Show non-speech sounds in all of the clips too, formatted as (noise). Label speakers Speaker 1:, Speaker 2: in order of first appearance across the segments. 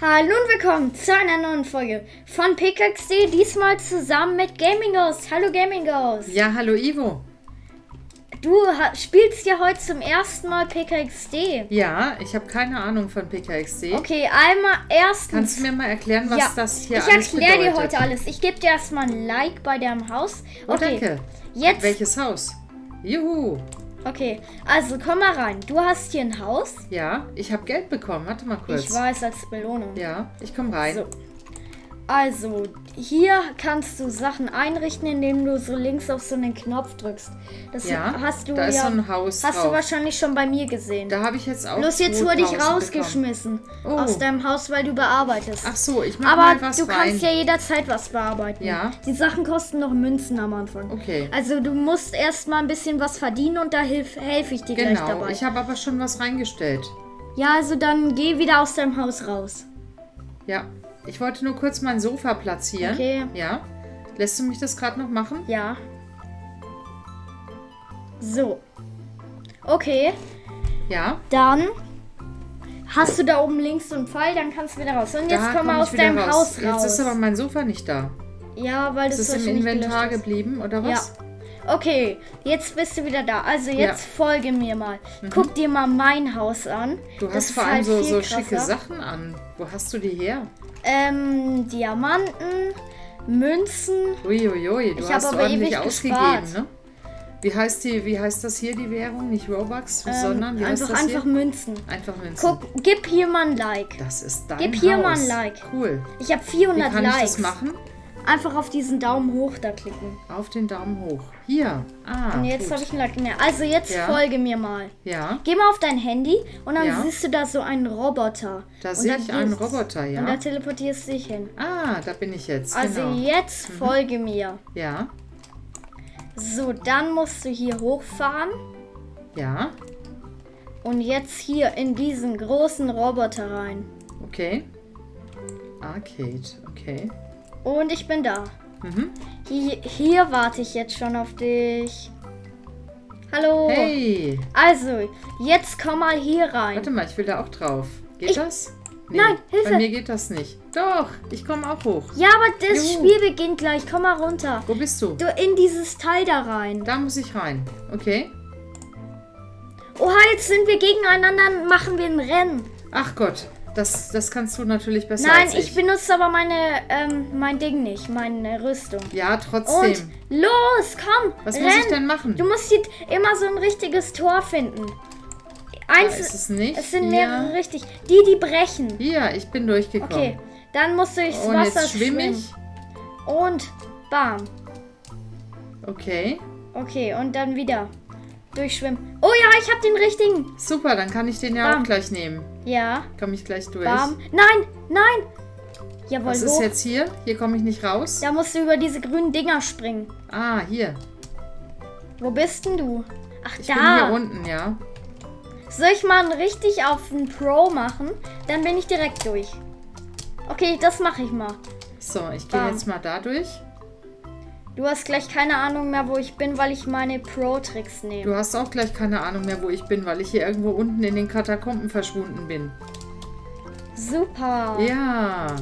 Speaker 1: Hallo und willkommen zu einer neuen Folge von PKXD, diesmal zusammen mit Gaming Ghost. Hallo Gaming Ghost.
Speaker 2: Ja, hallo Ivo.
Speaker 1: Du spielst ja heute zum ersten Mal PKXD.
Speaker 2: Ja, ich habe keine Ahnung von PKXD.
Speaker 1: Okay, einmal erstens.
Speaker 2: Kannst du mir mal erklären, was
Speaker 1: ja,
Speaker 2: das hier
Speaker 1: ich
Speaker 2: alles
Speaker 1: erkläre dir
Speaker 2: bedeutet?
Speaker 1: heute alles. Ich gebe dir erstmal ein Like bei deinem Haus.
Speaker 2: Oh,
Speaker 1: Okay,
Speaker 2: danke.
Speaker 1: jetzt.
Speaker 2: Welches Haus? Juhu.
Speaker 1: Okay, also komm mal rein. Du hast hier ein Haus.
Speaker 2: Ja, ich habe Geld bekommen. Warte mal kurz.
Speaker 1: Ich weiß als Belohnung.
Speaker 2: Ja, ich komme rein.
Speaker 1: So. Also, hier kannst du Sachen einrichten, indem du so links auf so einen Knopf drückst. Das
Speaker 2: Ja,
Speaker 1: hast du
Speaker 2: da ist
Speaker 1: ja,
Speaker 2: so ein Haus
Speaker 1: Hast du
Speaker 2: drauf.
Speaker 1: wahrscheinlich schon bei mir gesehen.
Speaker 2: Da habe ich jetzt auch
Speaker 1: Bloß jetzt wurde ich
Speaker 2: 2000 bekommen.
Speaker 1: rausgeschmissen
Speaker 2: Oh.
Speaker 1: aus deinem Haus, weil du bearbeitest.
Speaker 2: Ach so, ich mache
Speaker 1: Aber
Speaker 2: mal was
Speaker 1: du
Speaker 2: rein.
Speaker 1: kannst ja jederzeit was bearbeiten.
Speaker 2: Ja.
Speaker 1: Die Sachen kosten noch Münzen am Anfang.
Speaker 2: Okay.
Speaker 1: Also du musst erstmal ein bisschen was verdienen und da helf, helfe ich dir gleich
Speaker 2: genau,
Speaker 1: dabei.
Speaker 2: ich habe aber schon was reingestellt.
Speaker 1: ja, also dann geh wieder aus deinem Haus raus.
Speaker 2: Ja, ich wollte nur kurz mein Sofa platzieren.
Speaker 1: Okay.
Speaker 2: Ja. Lässt du mich das gerade noch machen?
Speaker 1: Ja. So. Okay,
Speaker 2: Ja.
Speaker 1: dann hast du da oben links so einen Pfeil, dann kannst du wieder raus. Und jetzt
Speaker 2: da
Speaker 1: komm mal aus deinem Haus raus.
Speaker 2: Jetzt ist aber mein Sofa nicht da.
Speaker 1: ja, weil das
Speaker 2: Ist es im Inventar geblieben oder was?
Speaker 1: Okay, jetzt bist du wieder da. Also jetzt
Speaker 2: Ja. Mhm.
Speaker 1: folge mir mal. Guck dir mal mein Haus an.
Speaker 2: Du
Speaker 1: Das
Speaker 2: hast vor allem
Speaker 1: halt
Speaker 2: so, so schicke. Sachen an. Wo hast du die her?
Speaker 1: Ähm, Diamanten, Münzen.
Speaker 2: Uiuiui, du
Speaker 1: Ich
Speaker 2: hast
Speaker 1: aber
Speaker 2: ordentlich
Speaker 1: ewig
Speaker 2: ausgegeben,
Speaker 1: gespart.
Speaker 2: ne? Wie heißt, die, wie heißt das hier, die Währung? Nicht Robux,
Speaker 1: Ähm,
Speaker 2: sondern wie heißt
Speaker 1: einfach,
Speaker 2: das
Speaker 1: einfach
Speaker 2: hier?
Speaker 1: Münzen.
Speaker 2: Einfach Münzen.
Speaker 1: Guck, gib hier mal ein Like.
Speaker 2: Das ist dein
Speaker 1: Gib hier
Speaker 2: Haus.
Speaker 1: mal ein Like.
Speaker 2: Cool.
Speaker 1: Ich habe
Speaker 2: Wie
Speaker 1: 400
Speaker 2: kann ich
Speaker 1: Likes.
Speaker 2: das machen?
Speaker 1: Einfach auf diesen Daumen hoch da klicken.
Speaker 2: Auf den Daumen hoch. Hier. Ah,
Speaker 1: Und jetzt habe ich ein Like mehr. Also jetzt
Speaker 2: Ja.
Speaker 1: folge mir mal.
Speaker 2: Ja,
Speaker 1: Geh mal auf dein Handy und dann
Speaker 2: Ja.
Speaker 1: siehst du da so einen Roboter.
Speaker 2: da sehe ich einen Roboter,
Speaker 1: Und da
Speaker 2: ja.
Speaker 1: teleportierst du dich hin.
Speaker 2: Ah, da bin ich jetzt.
Speaker 1: Also
Speaker 2: genau.
Speaker 1: jetzt folge mir.
Speaker 2: Ja,
Speaker 1: So, dann musst du hier hochfahren
Speaker 2: ja,
Speaker 1: und jetzt hier in diesen großen Roboter rein.
Speaker 2: okay. Arcade, okay.
Speaker 1: Und ich bin da.
Speaker 2: Mhm.
Speaker 1: Hier, hier warte ich jetzt schon auf dich. Hallo.
Speaker 2: Hey,
Speaker 1: Also, jetzt komm mal hier rein.
Speaker 2: warte mal, ich will da auch drauf. Geht
Speaker 1: Ich-
Speaker 2: das?
Speaker 1: Nein, Hilfe.
Speaker 2: Bei mir geht das nicht. Doch, ich komme auch hoch.
Speaker 1: Ja, aber das
Speaker 2: Juhu.
Speaker 1: Spiel beginnt gleich. Komm mal runter.
Speaker 2: Wo bist du?
Speaker 1: Du in dieses Teil da rein.
Speaker 2: Da muss ich rein. Okay.
Speaker 1: Oha, jetzt sind wir gegeneinander, machen wir ein Rennen.
Speaker 2: Ach Gott, das, das kannst du natürlich besser
Speaker 1: Nein,
Speaker 2: als
Speaker 1: ich benutze aber meine, ähm, mein Ding nicht, meine Rüstung.
Speaker 2: Ja, trotzdem.
Speaker 1: Und los, komm,
Speaker 2: Was
Speaker 1: renn.
Speaker 2: muss ich denn machen?
Speaker 1: Du musst hier immer so ein richtiges Tor finden.
Speaker 2: Da
Speaker 1: Eins,
Speaker 2: ist es nicht.
Speaker 1: es sind mehrere richtig. Die, die brechen.
Speaker 2: Hier, ich bin durchgekommen.
Speaker 1: Okay, dann musst du durchs
Speaker 2: Und
Speaker 1: Wasser
Speaker 2: jetzt schwimme
Speaker 1: schwimmen.
Speaker 2: ich.
Speaker 1: Und bam.
Speaker 2: Okay.
Speaker 1: Okay, und dann wieder durchschwimmen. Oh ja, ich habe den richtigen.
Speaker 2: Super, dann kann ich den ja
Speaker 1: Bam.
Speaker 2: auch gleich nehmen.
Speaker 1: Ja,
Speaker 2: Komme ich gleich durch.
Speaker 1: bam. Nein, nein. Jawohl,
Speaker 2: Was ist
Speaker 1: hoch.
Speaker 2: jetzt hier? Hier komme ich nicht raus.
Speaker 1: Da musst du über diese grünen Dinger springen.
Speaker 2: Ah, hier.
Speaker 1: Wo bist denn du? Ach,
Speaker 2: Ich bin
Speaker 1: da.
Speaker 2: hier unten, ja.
Speaker 1: Soll ich mal richtig auf den Pro machen? Dann bin ich direkt durch. Okay, das mache ich mal.
Speaker 2: So, ich gehe jetzt mal da durch.
Speaker 1: Du hast gleich keine Ahnung mehr, wo ich bin, weil ich meine Pro-Tricks nehme.
Speaker 2: Du hast auch gleich keine Ahnung mehr, wo ich bin, weil ich hier irgendwo unten in den Katakomben verschwunden bin.
Speaker 1: Super.
Speaker 2: Ja.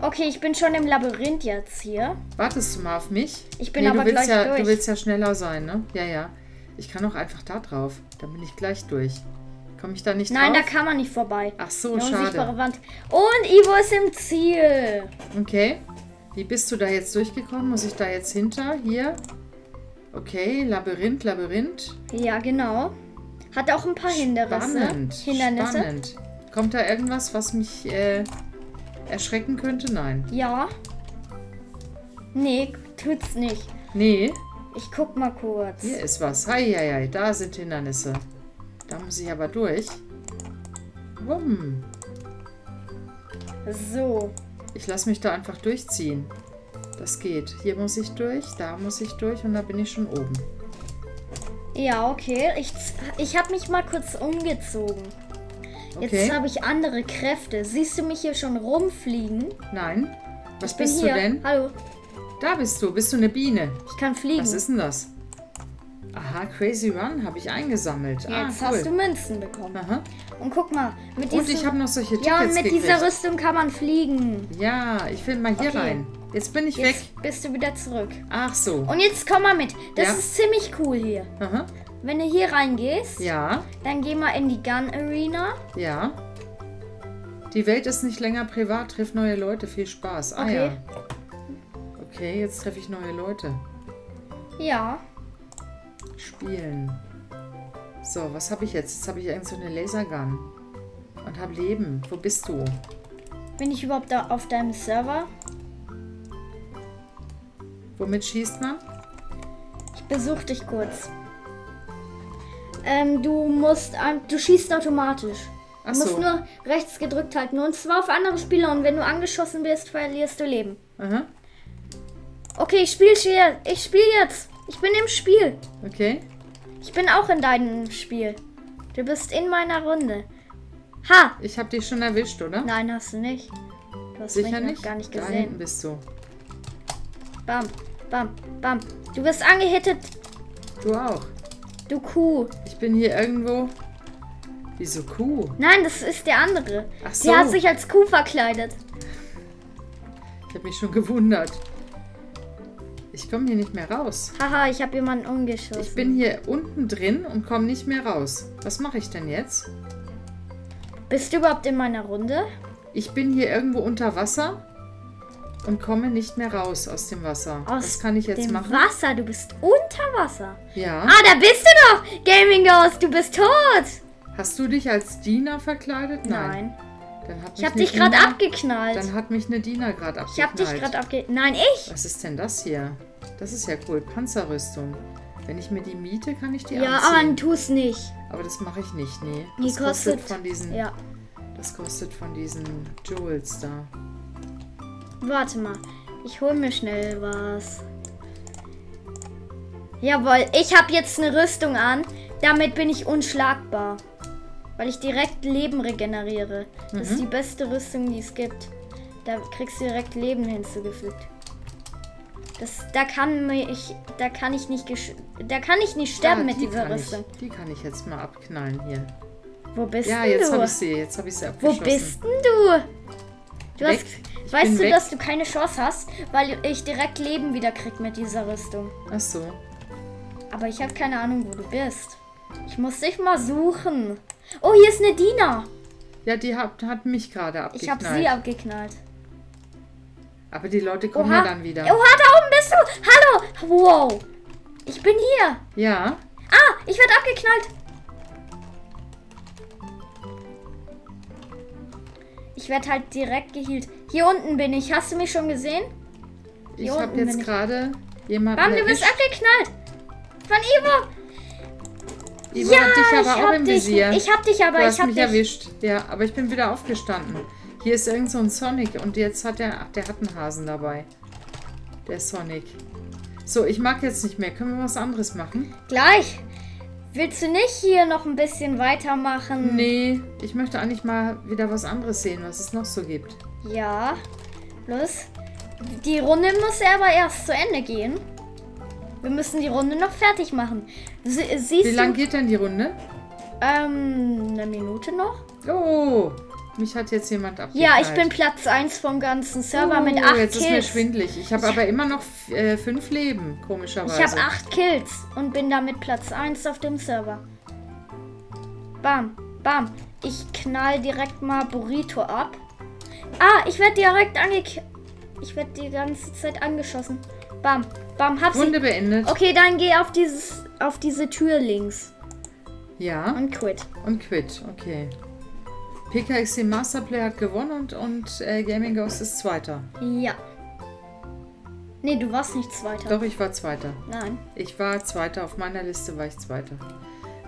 Speaker 1: Okay, ich bin schon im Labyrinth jetzt hier.
Speaker 2: Wartest du mal auf mich?
Speaker 1: Ich bin
Speaker 2: nee,
Speaker 1: aber
Speaker 2: du willst
Speaker 1: gleich
Speaker 2: ja,
Speaker 1: durch.
Speaker 2: Du willst ja schneller sein, ne? Ja, ja. Ich kann auch einfach da drauf. Dann bin ich gleich durch. Komme ich da nicht
Speaker 1: Nein, da
Speaker 2: drauf?
Speaker 1: kann man nicht vorbei.
Speaker 2: Ach so,
Speaker 1: Eine unsichtbare
Speaker 2: schade.
Speaker 1: Wand. Und Ivo ist im Ziel.
Speaker 2: Okay. Wie bist du da jetzt durchgekommen? Muss ich da jetzt hinter? Hier? Okay, Labyrinth, Labyrinth.
Speaker 1: Ja, genau. Hat auch ein paar Hindernisse.
Speaker 2: Spannend.
Speaker 1: Hindernisse.
Speaker 2: Spannend. Kommt da irgendwas, was mich äh, erschrecken könnte? Nein.
Speaker 1: Ja. Nee, tut's nicht.
Speaker 2: Nee,
Speaker 1: Ich guck mal kurz.
Speaker 2: hier ist was. Heieiei, da sind Hindernisse. Da muss ich aber durch. Wumm.
Speaker 1: So.
Speaker 2: Ich lasse mich da einfach durchziehen. Das geht. Hier muss ich durch, da muss ich durch und da bin ich schon oben.
Speaker 1: Ja, okay. Ich, ich habe mich mal kurz umgezogen.
Speaker 2: Okay.
Speaker 1: Jetzt habe ich andere Kräfte. Siehst du mich hier schon rumfliegen?
Speaker 2: Nein. Was
Speaker 1: Ich
Speaker 2: bist
Speaker 1: hier.
Speaker 2: du denn?
Speaker 1: Hallo.
Speaker 2: Da bist du. Bist du eine Biene?
Speaker 1: Ich kann fliegen.
Speaker 2: Was ist denn das? Aha, Crazy Run habe ich eingesammelt.
Speaker 1: Jetzt
Speaker 2: ah,
Speaker 1: hast du
Speaker 2: cool.
Speaker 1: Münzen bekommen.
Speaker 2: Aha.
Speaker 1: Und guck mal, mit
Speaker 2: Und ich habe noch solche Tickets
Speaker 1: Ja, und mit
Speaker 2: gekriegt.
Speaker 1: dieser Rüstung kann man fliegen.
Speaker 2: Ja, ich will mal hier
Speaker 1: Okay.
Speaker 2: rein. Jetzt bin ich weg.
Speaker 1: Jetzt bist du wieder zurück.
Speaker 2: Ach so.
Speaker 1: Und jetzt komm mal mit. Das
Speaker 2: Ja.
Speaker 1: ist ziemlich cool hier.
Speaker 2: Aha.
Speaker 1: Wenn du hier reingehst,
Speaker 2: Ja,
Speaker 1: dann geh mal in die Gun Arena.
Speaker 2: ja. Die Welt ist nicht länger privat, triff neue Leute, viel Spaß. Ah
Speaker 1: Okay.
Speaker 2: ja. Okay, jetzt treffe ich neue Leute.
Speaker 1: Ja.
Speaker 2: Spielen. So, was habe ich jetzt? Jetzt habe ich irgend so eine Lasergun. Und habe Leben. Wo bist du?
Speaker 1: Bin ich überhaupt da auf deinem Server?
Speaker 2: Womit schießt man?
Speaker 1: Ich besuch dich kurz. Ähm, du musst, du schießt automatisch. Du
Speaker 2: Ach
Speaker 1: musst
Speaker 2: so.
Speaker 1: nur rechts gedrückt halten und zwar auf andere Spieler und wenn du angeschossen wirst, verlierst du Leben.
Speaker 2: Aha.
Speaker 1: Okay, ich spiel hier. Ich spiel jetzt. Ich bin im Spiel.
Speaker 2: Okay.
Speaker 1: Ich bin auch in deinem Spiel. Du bist in meiner Runde. Ha!
Speaker 2: Ich habe dich schon erwischt, oder?
Speaker 1: Nein, hast du nicht. Du hast
Speaker 2: Sicher
Speaker 1: mich
Speaker 2: nicht?
Speaker 1: gar nicht
Speaker 2: Da hinten
Speaker 1: gesehen.
Speaker 2: bist du.
Speaker 1: Bam, bam, bam. Du wirst angehittet,
Speaker 2: Du auch.
Speaker 1: du Kuh.
Speaker 2: Ich bin hier irgendwo. Wieso Kuh?
Speaker 1: Nein, das ist der andere.
Speaker 2: Ach
Speaker 1: Sie
Speaker 2: so.
Speaker 1: hat sich als Kuh verkleidet.
Speaker 2: Ich habe mich schon gewundert. Ich komme hier nicht mehr raus.
Speaker 1: Haha, ich habe jemanden umgeschossen.
Speaker 2: Ich bin hier unten drin und komme nicht mehr raus. Was mache ich denn jetzt?
Speaker 1: Bist du überhaupt in meiner Runde?
Speaker 2: Ich bin hier irgendwo unter Wasser und komme nicht mehr raus aus dem Wasser.
Speaker 1: Aus
Speaker 2: Was kann ich jetzt
Speaker 1: dem
Speaker 2: machen?
Speaker 1: Wasser, du bist unter Wasser.
Speaker 2: Ja.
Speaker 1: Ah, da bist du doch! Gaming Ghost, du bist tot!
Speaker 2: Hast du dich als Diener verkleidet?
Speaker 1: Nein.
Speaker 2: Hat
Speaker 1: Ich habe
Speaker 2: eine
Speaker 1: dich gerade abgeknallt.
Speaker 2: Dann hat mich eine Diener gerade abgeknallt.
Speaker 1: Ich habe dich gerade abge... Nein, ich!
Speaker 2: Was ist denn das hier? Das ist ja cool. Panzerrüstung. Wenn ich mir die miete, kann ich die
Speaker 1: Ja, aber
Speaker 2: anziehen.
Speaker 1: tu es nicht.
Speaker 2: Aber das mache ich nicht, nee.
Speaker 1: Die
Speaker 2: Das kostet,
Speaker 1: kostet-
Speaker 2: von diesen.
Speaker 1: Ja.
Speaker 2: Das kostet von diesen Jewels da.
Speaker 1: Warte mal. Ich hol mir schnell was. Jawohl, ich habe jetzt eine Rüstung an. Damit bin ich unschlagbar. Weil ich direkt Leben regeneriere. Das ist die beste Rüstung, die es gibt. Da kriegst du direkt Leben hinzugefügt. Das, da kann ich, da kann ich nicht, da kann ich nicht sterben
Speaker 2: Ah,
Speaker 1: mit
Speaker 2: die
Speaker 1: dieser Rüstung.
Speaker 2: Ich, die kann ich jetzt mal abknallen hier.
Speaker 1: Wo bist
Speaker 2: Ja,
Speaker 1: denn
Speaker 2: jetzt
Speaker 1: du?
Speaker 2: habe ich sie. Jetzt habe ich sie
Speaker 1: Wo
Speaker 2: abgeschossen.
Speaker 1: bist denn du? Du
Speaker 2: Weg.
Speaker 1: hast,
Speaker 2: Ich
Speaker 1: weißt du,
Speaker 2: weg.
Speaker 1: dass du keine Chance hast, weil ich direkt Leben wieder krieg mit dieser Rüstung.
Speaker 2: Ach so.
Speaker 1: Aber ich habe keine Ahnung, wo du bist. Ich muss dich mal suchen. Oh, hier ist eine Dina.
Speaker 2: Ja, die hat, hat mich gerade
Speaker 1: Ich
Speaker 2: abgeknallt.
Speaker 1: habe sie abgeknallt.
Speaker 2: Aber die Leute kommen
Speaker 1: Oha.
Speaker 2: ja dann wieder.
Speaker 1: Oha, da oben bist du. Hallo. Wow. Ich bin hier.
Speaker 2: Ja.
Speaker 1: Ah, ich werde abgeknallt. Ich werde halt direkt geheilt. Hier unten bin ich. Hast du mich schon gesehen?
Speaker 2: Ich
Speaker 1: Hier
Speaker 2: habe
Speaker 1: unten bin
Speaker 2: jetzt
Speaker 1: ich.
Speaker 2: gerade jemanden
Speaker 1: Bam, du bist abgeknallt. Von Ivo.
Speaker 2: Ivo
Speaker 1: ja,
Speaker 2: hat dich
Speaker 1: ich
Speaker 2: aber auch im
Speaker 1: dich.
Speaker 2: Visier.
Speaker 1: Ich hab dich aber.
Speaker 2: du
Speaker 1: ich hab
Speaker 2: mich
Speaker 1: dich.
Speaker 2: erwischt. Ja, aber ich bin wieder aufgestanden. Hier ist irgend so ein Sonic und jetzt hat der, ach, der hat einen Hasen dabei. Der Sonic. So, ich mag jetzt nicht mehr. Können wir was anderes machen?
Speaker 1: Gleich. Willst du nicht hier noch ein bisschen weitermachen?
Speaker 2: Nee, ich möchte eigentlich mal wieder was anderes sehen, was es noch so gibt.
Speaker 1: Ja. Los. Die Runde muss ja aber erst zu Ende gehen. Wir müssen die Runde noch fertig machen. Sie, siehst
Speaker 2: Wie lang
Speaker 1: du?
Speaker 2: geht denn die Runde?
Speaker 1: Ähm, eine Minute noch?
Speaker 2: Oh, mich hat jetzt jemand abgeknallt.
Speaker 1: Ja, ich bin Platz 1 vom ganzen Server
Speaker 2: oh,
Speaker 1: mit 8
Speaker 2: jetzt ist mir
Speaker 1: Kills.
Speaker 2: schwindlig. Ich habe aber immer noch äh, fünf Leben, komischerweise.
Speaker 1: Ich habe 8 Kills und bin damit Platz 1 auf dem Server. Bam, bam. Ich knall direkt mal Burrito ab. Ah, ich werde direkt ange... Ich werde die ganze Zeit angeschossen. Bam, bam, hab sie.
Speaker 2: Runde beendet.
Speaker 1: Okay, dann geh auf dieses auf diese Tür links
Speaker 2: Ja,
Speaker 1: und quit.
Speaker 2: und quit. Okay. PKXD Masterplay hat gewonnen und, und äh, Gaming Ghost ist Zweiter.
Speaker 1: Ja. Nee, du warst nicht Zweiter.
Speaker 2: Doch, ich war Zweiter.
Speaker 1: Nein.
Speaker 2: Ich war Zweiter. Auf meiner Liste war ich Zweiter.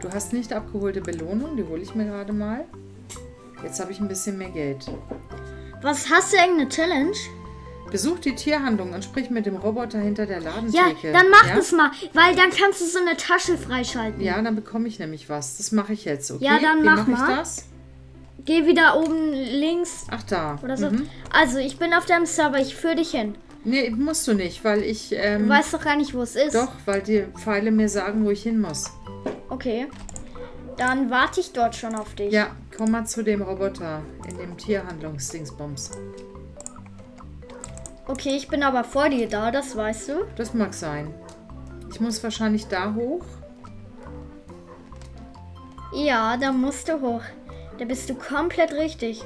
Speaker 2: Du hast nicht abgeholte Belohnung, die hole ich mir gerade mal. Jetzt habe ich ein bisschen mehr Geld.
Speaker 1: Was hast du irgendeine Challenge?
Speaker 2: Besuch die Tierhandlung und sprich mit dem Roboter hinter der
Speaker 1: Ja,
Speaker 2: Ladentheke.
Speaker 1: dann mach
Speaker 2: ja?
Speaker 1: das mal, weil dann kannst du so eine Tasche freischalten.
Speaker 2: Ja, dann bekomme ich nämlich was. Das mache ich jetzt, okay?
Speaker 1: Ja, dann
Speaker 2: Wie
Speaker 1: mach
Speaker 2: mache ich
Speaker 1: mal.
Speaker 2: das?
Speaker 1: Geh wieder oben links
Speaker 2: Ach, da.
Speaker 1: oder so.
Speaker 2: Mhm.
Speaker 1: Also, ich bin auf deinem Server, ich führe dich hin.
Speaker 2: Nee, musst du nicht, weil ich.
Speaker 1: Du
Speaker 2: Ähm,
Speaker 1: weißt doch gar nicht, wo es ist.
Speaker 2: doch, weil die Pfeile mir sagen, wo ich hin muss.
Speaker 1: Okay. Dann warte ich dort schon auf dich.
Speaker 2: Ja, komm mal zu dem Roboter in dem Tierhandlungsdingsbums.
Speaker 1: Okay, ich bin aber vor dir da, das weißt du.
Speaker 2: Das mag sein. Ich muss wahrscheinlich da hoch.
Speaker 1: Ja, da musst du hoch. Da bist du komplett richtig.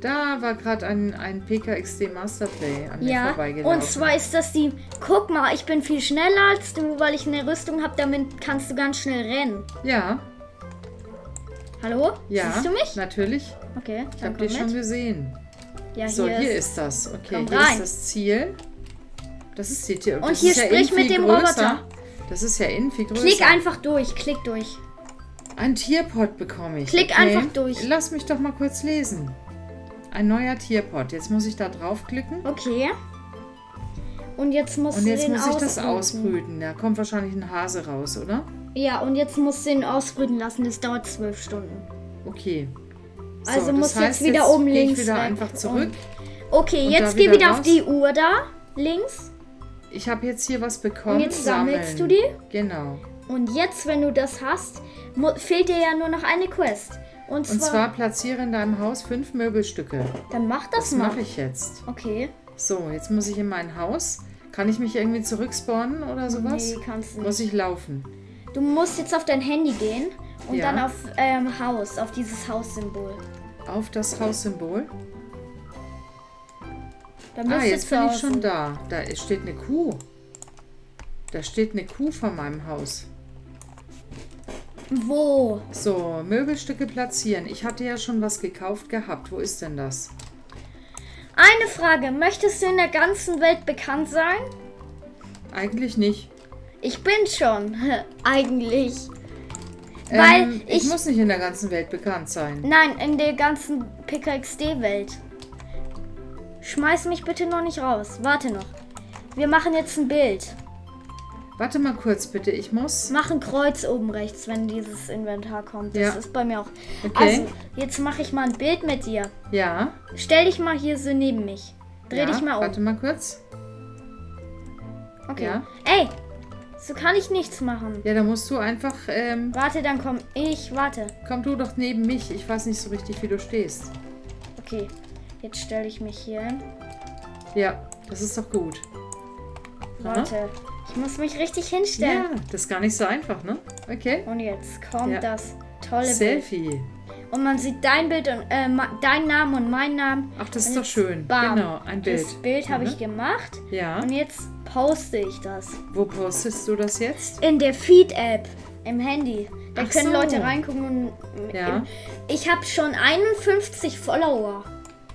Speaker 2: Da war gerade ein, ein PKXD Masterplay an mir
Speaker 1: Ja,
Speaker 2: vorbeigelaufen.
Speaker 1: und zwar ist das die. Guck mal, ich bin viel schneller als du, weil ich eine Rüstung habe. Damit kannst du ganz schnell rennen.
Speaker 2: Ja,
Speaker 1: Hallo?
Speaker 2: ja.
Speaker 1: Siehst du mich?
Speaker 2: Natürlich.
Speaker 1: Okay,
Speaker 2: Ich habe dich schon gesehen.
Speaker 1: Ja,
Speaker 2: So,
Speaker 1: hier,
Speaker 2: hier
Speaker 1: ist.
Speaker 2: ist das. Okay, hier
Speaker 1: rein.
Speaker 2: ist das Ziel. Das ist die Tier.
Speaker 1: Und
Speaker 2: das
Speaker 1: hier
Speaker 2: ja
Speaker 1: sprich mit dem
Speaker 2: größer.
Speaker 1: Roboter.
Speaker 2: Das ist ja innen viel größer.
Speaker 1: Klick einfach durch, klick durch.
Speaker 2: Ein Tierpot bekomme ich.
Speaker 1: Klick einfach durch.
Speaker 2: Lass mich doch mal kurz lesen. Ein neuer Tierpot. Jetzt muss ich da draufklicken.
Speaker 1: Okay. Und jetzt musst
Speaker 2: Und jetzt
Speaker 1: den
Speaker 2: muss ich das
Speaker 1: ausbrüten.
Speaker 2: ausbrüten. Da kommt wahrscheinlich ein Hase raus, oder?
Speaker 1: Ja, und jetzt musst du ihn ausbrüten lassen. Das dauert zwölf Stunden.
Speaker 2: Okay. So,
Speaker 1: Also
Speaker 2: das
Speaker 1: du
Speaker 2: heißt,
Speaker 1: jetzt wieder oben
Speaker 2: gehe
Speaker 1: links
Speaker 2: Ich wieder
Speaker 1: weg
Speaker 2: einfach zurück.
Speaker 1: Okay,
Speaker 2: Und
Speaker 1: jetzt
Speaker 2: da
Speaker 1: geh
Speaker 2: wieder
Speaker 1: wieder auf die Uhr da, links.
Speaker 2: Ich habe jetzt hier was bekommen.
Speaker 1: Und jetzt sammelst
Speaker 2: Sammeln.
Speaker 1: du die?
Speaker 2: Genau.
Speaker 1: Und jetzt, wenn du das hast, fehlt dir ja nur noch eine Quest. Und zwar,
Speaker 2: Und zwar platziere in deinem Haus fünf Möbelstücke.
Speaker 1: dann mach das,
Speaker 2: Das
Speaker 1: mal.
Speaker 2: mache ich jetzt.
Speaker 1: Okay.
Speaker 2: So, jetzt muss ich in mein Haus. Kann ich mich irgendwie zurückspawnen oder sowas?
Speaker 1: Nee, kannst du nicht.
Speaker 2: Muss ich laufen?
Speaker 1: Du musst jetzt auf dein Handy gehen und
Speaker 2: Ja.
Speaker 1: dann auf ähm, Haus, auf dieses Haussymbol.
Speaker 2: Auf das Haussymbol. Ah, jetzt bin ich schon da. Da steht eine Kuh. Da steht eine Kuh vor meinem Haus.
Speaker 1: Wo?
Speaker 2: So, Möbelstücke platzieren. Ich hatte ja schon was gekauft gehabt. Wo ist denn das?
Speaker 1: Eine Frage. Möchtest du in der ganzen Welt bekannt sein?
Speaker 2: Eigentlich nicht.
Speaker 1: Ich bin schon. (laughs) Eigentlich. Weil
Speaker 2: ähm, ich,
Speaker 1: ich-
Speaker 2: muss nicht in der ganzen Welt bekannt sein.
Speaker 1: Nein, in der ganzen PKXD-Welt. Schmeiß mich bitte noch nicht raus. Warte noch. Wir machen jetzt ein Bild.
Speaker 2: Warte mal kurz bitte. Ich muss.
Speaker 1: Mach ein Kreuz oben rechts, wenn dieses Inventar kommt. Das
Speaker 2: Ja.
Speaker 1: ist bei mir auch.
Speaker 2: Okay.
Speaker 1: Also, jetzt mache ich mal ein Bild mit dir.
Speaker 2: Ja.
Speaker 1: Stell dich mal hier so neben mich. Dreh
Speaker 2: ja.
Speaker 1: dich mal um.
Speaker 2: Warte mal kurz.
Speaker 1: Okay.
Speaker 2: Ja.
Speaker 1: Ey, so kann ich nichts machen.
Speaker 2: Ja, da musst du einfach. Ähm,
Speaker 1: Warte, dann komm ich. Warte.
Speaker 2: komm du doch neben mich. Ich weiß nicht so richtig, wie du stehst.
Speaker 1: Okay. Jetzt stelle ich mich hier hin.
Speaker 2: Ja, das ist doch gut. Aha.
Speaker 1: Warte. Ich muss mich richtig hinstellen.
Speaker 2: Ja, das ist gar nicht so einfach, ne? Okay.
Speaker 1: Und jetzt kommt
Speaker 2: Ja.
Speaker 1: das tolle Bild.
Speaker 2: Selfie.
Speaker 1: Und man sieht dein Bild und äh, ma- dein Namen und mein Namen.
Speaker 2: Ach, das ist
Speaker 1: Und
Speaker 2: doch
Speaker 1: jetzt
Speaker 2: schön.
Speaker 1: Bam.
Speaker 2: Genau, ein Bild.
Speaker 1: Das Bild habe
Speaker 2: Mhm.
Speaker 1: ich gemacht.
Speaker 2: Ja.
Speaker 1: Und jetzt poste ich das.
Speaker 2: Wo postest du das jetzt?
Speaker 1: In der Feed-App im Handy. Da
Speaker 2: Ach
Speaker 1: können
Speaker 2: so.
Speaker 1: Leute reingucken und.
Speaker 2: Ja.
Speaker 1: Im, ich habe schon 51 Follower.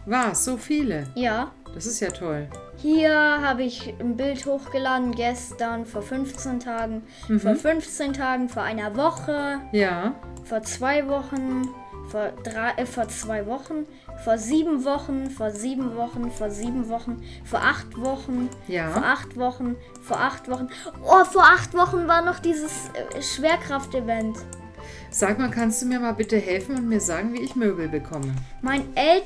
Speaker 2: Was? So viele?
Speaker 1: Ja.
Speaker 2: Das ist ja toll.
Speaker 1: Hier habe ich ein Bild hochgeladen gestern, vor 15 Tagen,
Speaker 2: Mhm.
Speaker 1: vor 15 Tagen, vor einer Woche,
Speaker 2: Ja.
Speaker 1: vor zwei Wochen, vor, drei, äh, vor zwei Wochen, vor sieben Wochen, vor sieben Wochen, vor sieben Wochen, vor acht Wochen,
Speaker 2: Ja.
Speaker 1: vor acht Wochen, vor acht Wochen. Oh, vor acht Wochen war noch dieses äh, Schwerkraft-Event.
Speaker 2: Sag mal, kannst du mir mal bitte helfen und mir sagen, wie ich Möbel bekomme?
Speaker 1: Mein ält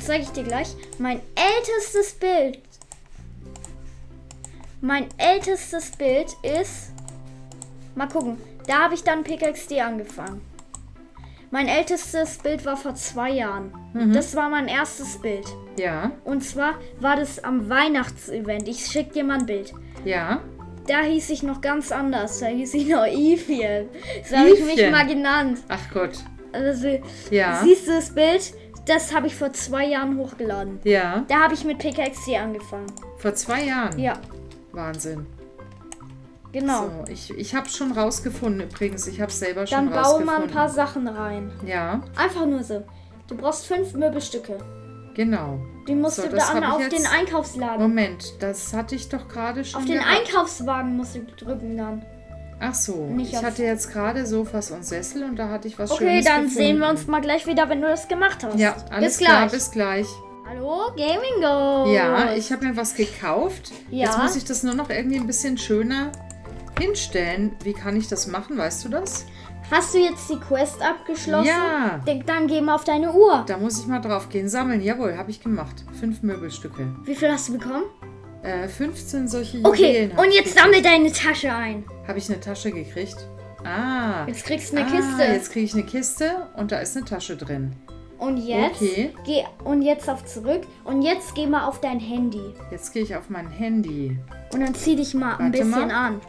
Speaker 1: zeige ich dir gleich. Mein ältestes Bild. Mein ältestes Bild ist. Mal gucken. Da habe ich dann PKXD angefangen. Mein ältestes Bild war vor zwei Jahren. Das war mein erstes Bild.
Speaker 2: Ja.
Speaker 1: Und zwar war das am Weihnachtsevent. Ich schicke dir mal ein Bild.
Speaker 2: Ja.
Speaker 1: Da hieß ich noch ganz anders. Da hieß ich noch Evien. So habe ich mich mal genannt.
Speaker 2: Ach Gott.
Speaker 1: Also,
Speaker 2: Ja.
Speaker 1: siehst du das Bild? Das habe ich vor zwei Jahren hochgeladen.
Speaker 2: Ja.
Speaker 1: Da habe ich mit PKXD angefangen.
Speaker 2: Vor zwei Jahren.
Speaker 1: Ja,
Speaker 2: Wahnsinn.
Speaker 1: Genau.
Speaker 2: So, ich, ich habe schon rausgefunden übrigens. Ich habe selber schon
Speaker 1: Dann
Speaker 2: rausgefunden.
Speaker 1: mal ein paar Sachen rein.
Speaker 2: Ja,
Speaker 1: Einfach nur so. Du brauchst fünf Möbelstücke.
Speaker 2: genau.
Speaker 1: Die musst
Speaker 2: So,
Speaker 1: du dann auf den Einkaufsladen.
Speaker 2: Moment, das hatte ich doch gerade schon.
Speaker 1: Auf den
Speaker 2: gehabt.
Speaker 1: Einkaufswagen musst du drücken dann.
Speaker 2: Ach so,
Speaker 1: Nicht
Speaker 2: ich hatte jetzt gerade Sofas und Sessel und da hatte ich was
Speaker 1: Okay,
Speaker 2: Schönes
Speaker 1: dann
Speaker 2: gefunden.
Speaker 1: sehen wir uns mal gleich wieder, wenn du das gemacht hast.
Speaker 2: Ja, alles
Speaker 1: bis
Speaker 2: klar,
Speaker 1: gleich.
Speaker 2: bis gleich.
Speaker 1: Hallo, Gaming Go.
Speaker 2: Ja, ich habe mir was gekauft.
Speaker 1: Ja.
Speaker 2: Jetzt muss ich das nur noch irgendwie ein bisschen schöner hinstellen. Wie kann ich das machen? Weißt du das?
Speaker 1: Hast du jetzt die Quest abgeschlossen?
Speaker 2: Ja.
Speaker 1: Denk, Dann geh mal auf deine Uhr.
Speaker 2: Da muss ich mal drauf gehen. Sammeln, jawohl, habe ich gemacht. Fünf Möbelstücke.
Speaker 1: Wie viel hast du bekommen?
Speaker 2: Äh, 15 solche
Speaker 1: Okay, und jetzt sammel deine Tasche ein.
Speaker 2: Habe ich eine Tasche gekriegt? Ah.
Speaker 1: Jetzt kriegst du eine
Speaker 2: ah,
Speaker 1: Kiste.
Speaker 2: Jetzt kriege ich eine Kiste und da ist eine Tasche drin.
Speaker 1: Und jetzt
Speaker 2: Okay.
Speaker 1: geh und jetzt auf zurück und jetzt geh mal auf dein Handy
Speaker 2: Jetzt gehe ich auf mein Handy.
Speaker 1: und dann zieh dich mal ein
Speaker 2: Warte
Speaker 1: bisschen
Speaker 2: mal.
Speaker 1: an.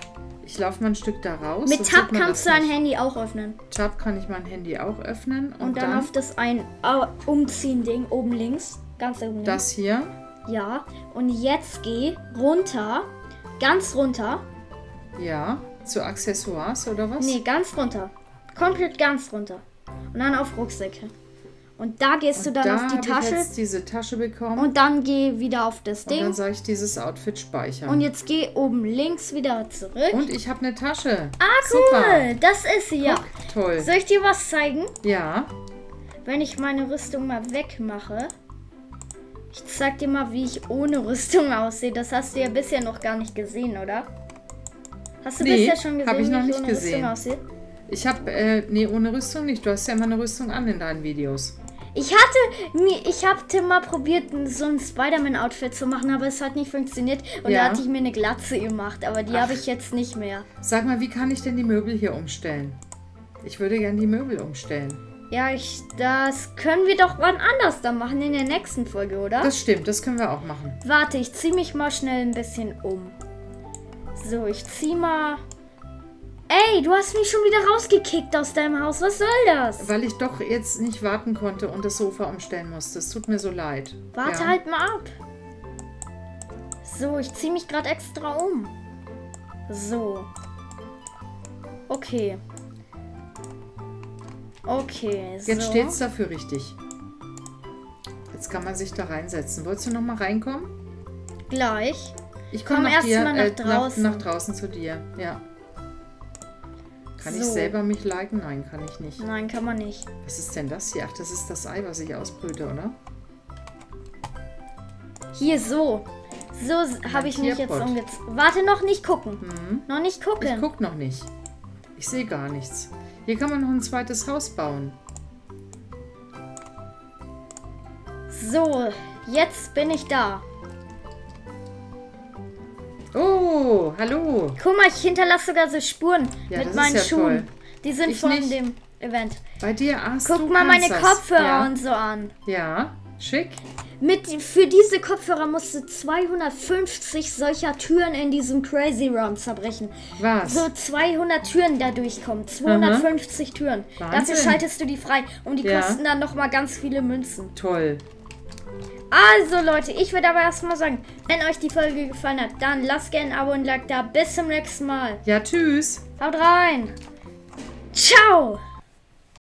Speaker 2: Ich laufe mal ein Stück da raus.
Speaker 1: Mit Tab kannst du dein
Speaker 2: nicht.
Speaker 1: Handy auch öffnen
Speaker 2: Tab kann ich mein Handy auch öffnen. Und,
Speaker 1: und, dann,
Speaker 2: dann,
Speaker 1: auf das ein Au- umziehen Ding oben links, ganz oben links.
Speaker 2: das hier.
Speaker 1: Ja, und jetzt geh runter, ganz runter.
Speaker 2: Ja. Zu Accessoires oder was?
Speaker 1: Nee, ganz runter. Komplett ganz runter. Und dann auf Rucksäcke. Und da gehst du dann
Speaker 2: da
Speaker 1: auf die
Speaker 2: habe ich
Speaker 1: Tasche
Speaker 2: jetzt diese Tasche bekommen.
Speaker 1: und dann geh wieder auf das
Speaker 2: Und dann
Speaker 1: Ding.
Speaker 2: soll ich dieses Outfit speichern.
Speaker 1: Und jetzt geh oben links wieder zurück.
Speaker 2: Und ich habe eine Tasche.
Speaker 1: ah, cool.
Speaker 2: Super.
Speaker 1: Das ist sie, ja.
Speaker 2: Guck, toll.
Speaker 1: Soll ich dir was zeigen?
Speaker 2: Ja.
Speaker 1: Wenn ich meine Rüstung mal wegmache. Ich zeig dir mal, wie ich ohne Rüstung aussehe. Das hast du ja bisher noch gar nicht gesehen, oder? Hast du
Speaker 2: Nee,
Speaker 1: bisher schon gesehen,
Speaker 2: hab ich noch
Speaker 1: wie ich
Speaker 2: nicht
Speaker 1: ohne
Speaker 2: gesehen.
Speaker 1: Rüstung aussehe?
Speaker 2: Ich habe, äh, nee, ohne Rüstung nicht. Du hast ja immer eine Rüstung an in deinen Videos.
Speaker 1: Ich hatte, ich hatte mal probiert, so ein Spider-Man-Outfit zu machen, aber es hat nicht funktioniert. Und
Speaker 2: Ja.
Speaker 1: da hatte ich mir eine Glatze gemacht, aber die habe ich jetzt nicht mehr.
Speaker 2: Sag mal, wie kann ich denn die Möbel hier umstellen? Ich würde gern die Möbel umstellen.
Speaker 1: Ja, ich, das können wir doch wann anders dann machen, in der nächsten Folge, oder?
Speaker 2: Das stimmt, das können wir auch machen.
Speaker 1: Warte, ich zieh mich mal schnell ein bisschen um. So, ich zieh mal. Ey, du hast mich schon wieder rausgekickt aus deinem Haus. Was soll das?
Speaker 2: Weil ich doch jetzt nicht warten konnte und das Sofa umstellen musste. Es tut mir so leid.
Speaker 1: Warte
Speaker 2: ja.
Speaker 1: halt mal ab. So, ich zieh mich gerade extra um. So. Okay. Okay, so.
Speaker 2: Jetzt steht's dafür richtig. Jetzt kann man sich da reinsetzen. Wolltest du noch mal reinkommen?
Speaker 1: Gleich.
Speaker 2: Ich
Speaker 1: Komm
Speaker 2: komme nach
Speaker 1: erst
Speaker 2: dir,
Speaker 1: mal nach
Speaker 2: äh,
Speaker 1: draußen.
Speaker 2: Nach, nach draußen zu dir. Ja. Kann ich
Speaker 1: So.
Speaker 2: selber mich liken? Nein, kann ich nicht.
Speaker 1: Nein, kann man nicht.
Speaker 2: Was ist denn das hier? Ach, das ist das Ei, was ich ausbrüte, oder?
Speaker 1: Hier so. So habe ich mich jetzt umgezogen. Warte, noch nicht gucken.
Speaker 2: Hm.
Speaker 1: Noch nicht
Speaker 2: Ich
Speaker 1: gucken.
Speaker 2: guck noch nicht. Ich sehe gar nichts. Hier kann man noch ein zweites Haus bauen.
Speaker 1: So, jetzt bin ich da.
Speaker 2: Oh, hallo.
Speaker 1: Guck mal, ich hinterlasse sogar so Spuren
Speaker 2: Ja,
Speaker 1: mit meinen
Speaker 2: ja
Speaker 1: Schuhen.
Speaker 2: toll.
Speaker 1: Die sind
Speaker 2: Ich
Speaker 1: von
Speaker 2: nicht.
Speaker 1: dem Event.
Speaker 2: Bei dir hast
Speaker 1: Guck
Speaker 2: du
Speaker 1: mal meine
Speaker 2: das.
Speaker 1: Kopfhörer
Speaker 2: ja.
Speaker 1: und so an.
Speaker 2: Ja, schick.
Speaker 1: Mit, für diese Kopfhörer musst du 250 solcher Türen in diesem Crazy Round zerbrechen.
Speaker 2: Was?
Speaker 1: So 200 Türen da durchkommen. 250 Türen. Dafür
Speaker 2: Wahnsinn.
Speaker 1: schaltest du die frei. Und die
Speaker 2: Ja.
Speaker 1: kosten dann nochmal ganz viele Münzen.
Speaker 2: Toll.
Speaker 1: Also Leute, ich würde aber erstmal sagen, wenn euch die Folge gefallen hat, dann lasst gerne ein Abo und Like da. Bis zum nächsten Mal.
Speaker 2: Ja, tschüss.
Speaker 1: Haut rein. Ciao.